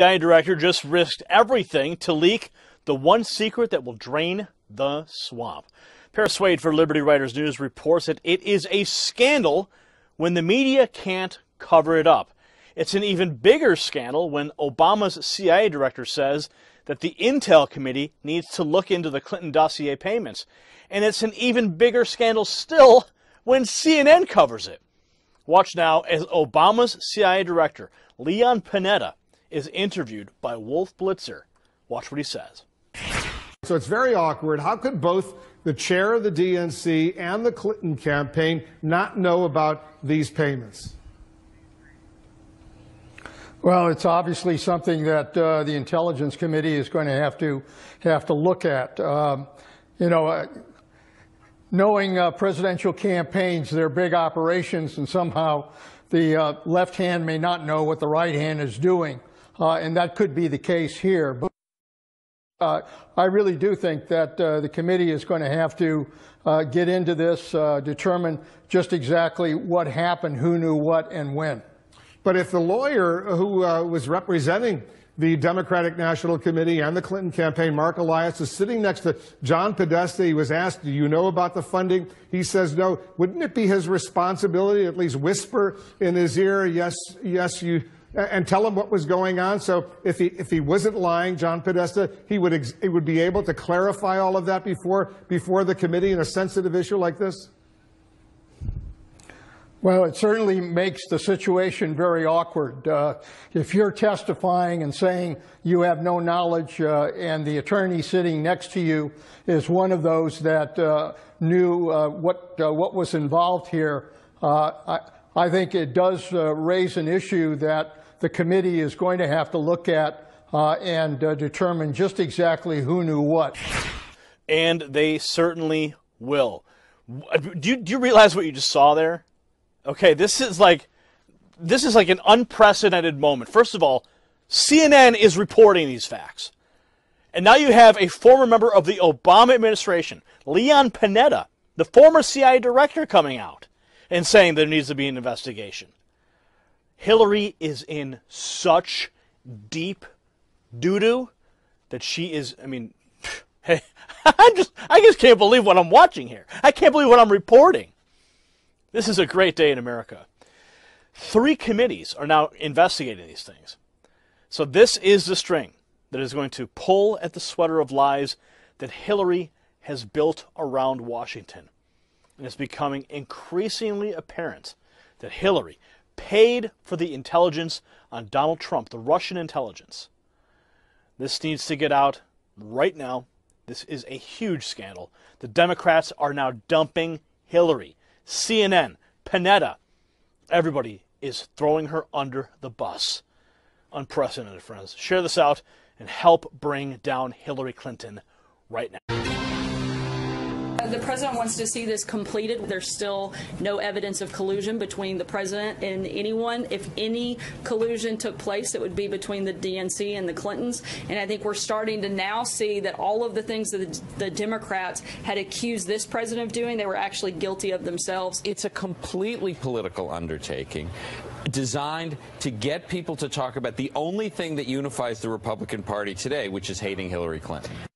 CIA director just risked everything to leak the one secret that will drain the swamp. Paris Wade for Liberty Writers News reports that it is a scandal when the media can't cover it up. It's an even bigger scandal when Obama's CIA director says that the Intel Committee needs to look into the Clinton dossier payments. And it's an even bigger scandal still when CNN covers it. Watch now as Obama's CIA director, Leon Panetta, is interviewed by Wolf Blitzer. Watch what he says. So it's very awkward. How could both the chair of the DNC and the Clinton campaign not know about these payments? Well, it's obviously something that uh, the Intelligence Committee is going to have to have to look at. Um, you know, uh, knowing uh, presidential campaigns, they're big operations, and somehow the uh, left hand may not know what the right hand is doing, uh, and that could be the case here. But uh, I really do think that the committee is going to have to get into this, determine just exactly what happened, who knew what, and when. But if the lawyer who uh, was representing the Democratic National Committee and the Clinton campaign, Marc Elias, is sitting next to John Podesta. He was asked, Do you know about the funding? He says no. Wouldn't it be his responsibility at least whisper in his ear, Yes, yes, you, and tell him what was going on? So if he, if he wasn't lying, John Podesta, he would, ex- he would be able to clarify all of that before, before the committee in a sensitive issue like this? Well, it certainly makes the situation very awkward. Uh, if you're testifying and saying you have no knowledge, uh, and the attorney sitting next to you is one of those that uh, knew uh, what uh, what was involved here, uh, I, I, think it does raise an issue that the committee is going to have to look at uh, and uh, determine just exactly who knew what. And they certainly will. Do you, do you realize what you just saw there? Okay, this is like this is like an unprecedented moment. First of all, CNN is reporting these facts. And now you have a former member of the Obama administration, Leon Panetta, the former CIA director, coming out and saying there needs to be an investigation. Hillary is in such deep doo doo that she is, I mean, hey, I just, I just can't believe what I'm watching here. I can't believe what I'm reporting. This is a great day in America. Three committees are now investigating these things. So this is the string that is going to pull at the sweater of lies that Hillary has built around Washington. And it's becoming increasingly apparent that Hillary paid for the intelligence on Donald Trump, the Russian intelligence. This needs to get out right now. This is a huge scandal. The Democrats are now dumping Hillary. CNN, Panetta, everybody is throwing her under the bus. Unprecedented, friends. Share this out and help bring down Hillary Clinton right now. The president wants to see this completed. There's still no evidence of collusion between the president and anyone. If any collusion took place, it would be between the DNC and the Clintons. And I think we're starting to now see that all of the things that the, the Democrats had accused this president of doing, they were actually guilty of themselves. It's a completely political undertaking designed to get people to talk about the only thing that unifies the Republican Party today, which is hating Hillary Clinton.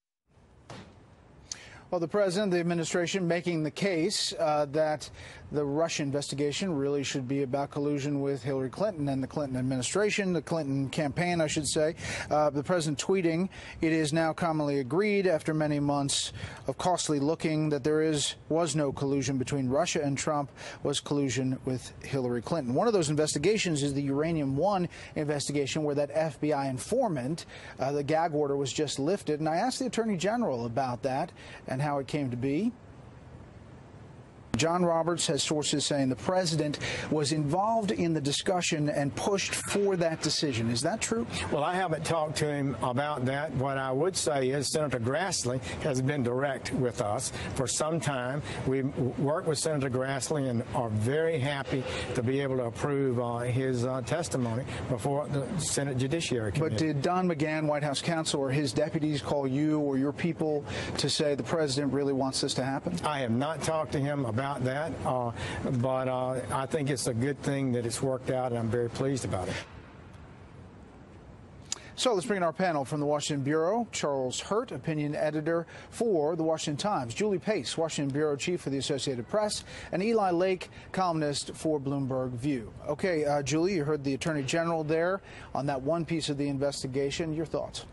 Well, the president, the administration making the case uh, that the Russia investigation really should be about collusion with Hillary Clinton and the Clinton administration, the Clinton campaign, I should say. Uh, the president tweeting, it is now commonly agreed after many months of costly looking that there is was no collusion between Russia and Trump, was collusion with Hillary Clinton. One of those investigations is the Uranium One investigation where that FBI informant, uh, the gag order was just lifted. And I asked the Attorney General about that and how it came to be. John Roberts has sources saying the president was involved in the discussion and pushed for that decision. Is that true? Well, I haven't talked to him about that. What I would say is Senator Grassley has been direct with us for some time. We worked with Senator Grassley and are very happy to be able to approve uh, his uh, testimony before the Senate Judiciary Committee. But did Don McGahn, White House counsel, or his deputies call you or your people to say the president really wants this to happen? I have not talked to him about about that, uh, but uh, I think it's a good thing that it's worked out, and I'm very pleased about it. So let's bring in our panel from the Washington Bureau. Charles Hurt, opinion editor for the Washington Times. Julie Pace, Washington Bureau chief for the Associated Press. And Eli Lake, columnist for Bloomberg View. Okay, uh, Julie, you heard the Attorney General there on that one piece of the investigation. Your thoughts?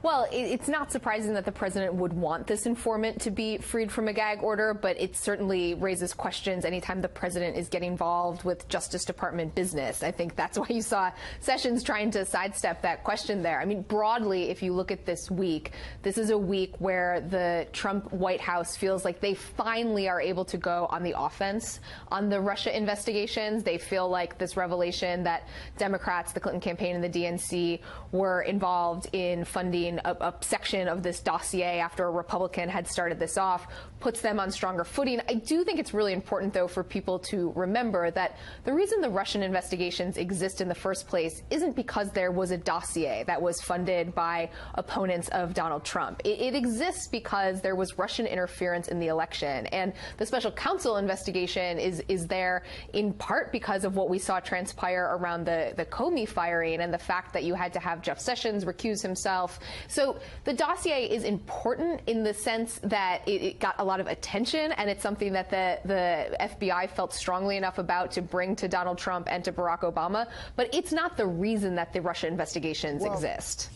Well, it's not surprising that the president would want this informant to be freed from a gag order, but it certainly raises questions anytime the president is getting involved with Justice Department business. I think that's why you saw Sessions trying to sidestep that question there. I mean, broadly, if you look at this week, this is a week where the Trump White House feels like they finally are able to go on the offense on the Russia investigations. They feel like this revelation that Democrats, the Clinton campaign, and the DNC were involved in funding a, a, section of this dossier after a Republican had started this off puts them on stronger footing. I do think it's really important, though, for people to remember that the reason the Russian investigations exist in the first place isn't because there was a dossier that was funded by opponents of Donald Trump. It, it exists because there was Russian interference in the election. And the special counsel investigation is, is there in part because of what we saw transpire around the, the Comey firing and the fact that you had to have Jeff Sessions recuse himself so the dossier is important in the sense that it, it got a lot of attention, and it's something that the, the FBI felt strongly enough about to bring to Donald Trump and to Barack Obama. But it's not the reason that the Russia investigations well, exist.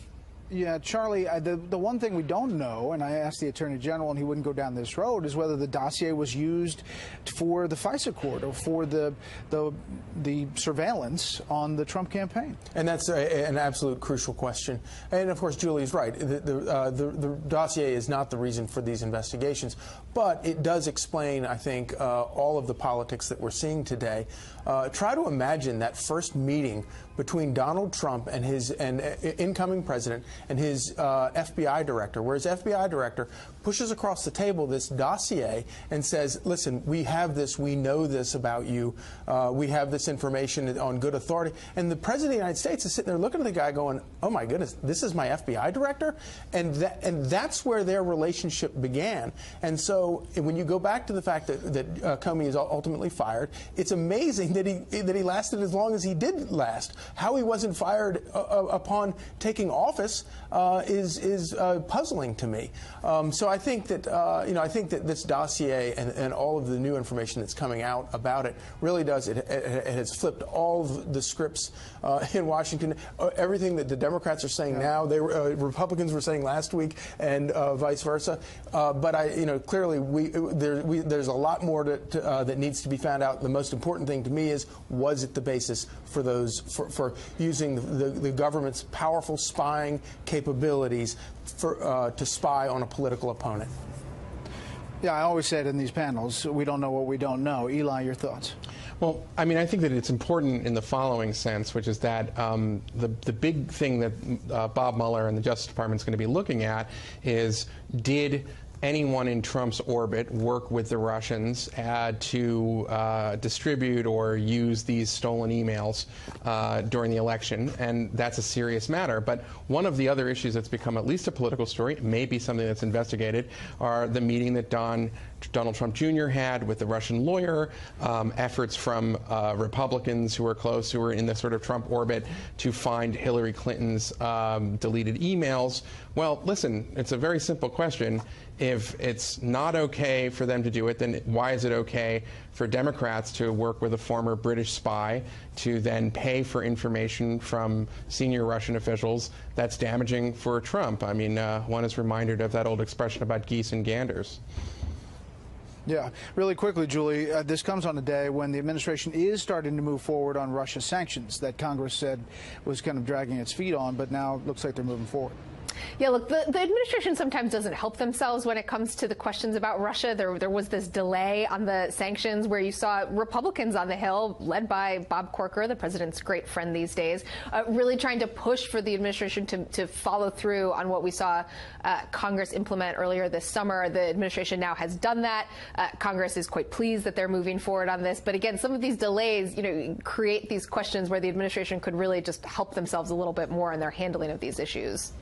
Yeah, Charlie, uh, the, the one thing we don't know, and I asked the Attorney General and he wouldn't go down this road, is whether the dossier was used for the FISA court or for the, the, the surveillance on the Trump campaign. And that's a, an absolute crucial question. And of course, Julie's right. The, the, uh, the, the, dossier is not the reason for these investigations, but it does explain, I think, uh, all of the politics that we're seeing today. Uh, try to imagine that first meeting between Donald Trump and his and uh, incoming president and his uh, FBI director, where his FBI director pushes across the table this dossier and says, "Listen, we have this, we know this about you, uh, we have this information on good authority." And the president of the United States is sitting there looking at the guy, going, "Oh my goodness, this is my FBI director," and that and that's where their relationship began. And so when you go back to the fact that that uh, Comey is ultimately fired, it's amazing that he that he lasted as long as he did last. How he wasn't fired uh, upon taking office uh, is is uh, puzzling to me. Um, so I think that uh, you know I think that this dossier and, and, all of the new information that's coming out about it really does it, it, it has flipped all of the scripts uh, in Washington. everything that the Democrats are saying yeah. now, they were, Republicans were saying last week, and vice versa. but I you know clearly we, there, we there's a lot more to, to, that needs to be found out. The most important thing to me is was it the basis for those for, for using the, the, government's powerful spying capabilities for, uh, to spy on a political opponent? Yeah, I always said in these panels, we don't know what we don't know. Eli, your thoughts? Well, I mean, I think that it's important in the following sense, which is that um, the the big thing that uh, Bob Mueller and the Justice Department is going to be looking at is did anyone in Trump's orbit work with the Russians uh, to uh, distribute or use these stolen emails uh, during the election, and that's a serious matter. But one of the other issues that's become at least a political story, maybe something that's investigated, are the meeting that Don Donald Trump Jr. had with the Russian lawyer, um, efforts from uh, Republicans who are close, who are in the sort of Trump orbit, to find Hillary Clinton's um, deleted emails. Well, listen, it's a very simple question if it's not okay for them to do it, then why is it okay for Democrats to work with a former British spy to then pay for information from senior Russian officials that's damaging for Trump? I mean, uh, one is reminded of that old expression about geese and ganders. Yeah, really quickly, Julie, uh, this comes on a day when the administration is starting to move forward on Russia sanctions that Congress said was kind of dragging its feet on, but now it looks like they're moving forward. Yeah, look, the, the, administration sometimes doesn't help themselves when it comes to the questions about Russia. There, there was this delay on the sanctions where you saw Republicans on the Hill, led by Bob Corker, the president's great friend these days, uh, really trying to push for the administration to, to follow through on what we saw uh, Congress implement earlier this summer. The administration now has done that. Uh, Congress is quite pleased that they're moving forward on this. But again, some of these delays, you know, create these questions where the administration could really just help themselves a little bit more in their handling of these issues.